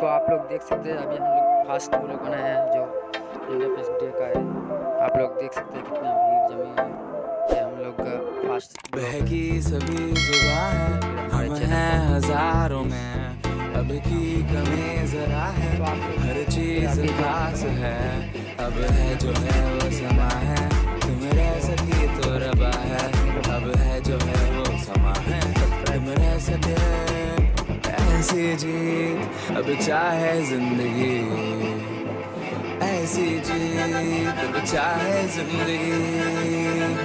तो आप लोग देख सकते हैं अभी हम लोग फास्ट ब्लॉग बनाया है जो इंडिपेंडेंस डे का है। आप लोग देख सकते हैं कितना भीड़ जमी है ये हम लोग का फास्ट बहकी सभी जुबा है हम हैं हज़ारों में अब की कमी जरा है हर चीज़ खास है अब है जो है वो समा है तुम रह सकी तो रबा है अब है जो है वो समा है तुम रह सके ऐसी जी अब चाहे ज़िंदगी। ऐसे जी अब चाहे ज़िंदगी।